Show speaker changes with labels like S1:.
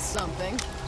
S1: Something.